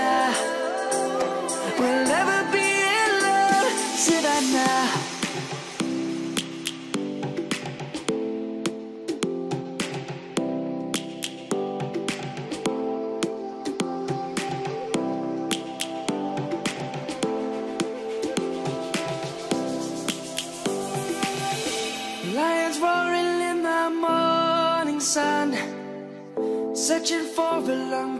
Savannah. We'll never be alone, Savannah. Lions roaring in the morning sun, searching for a longer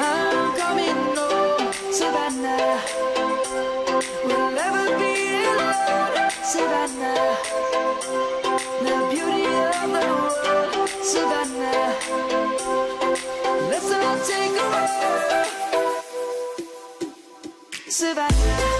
I'm coming home. Savannah, we'll never be alone. Savannah, the beauty of the world. Savannah, let's all take a walk. Savannah.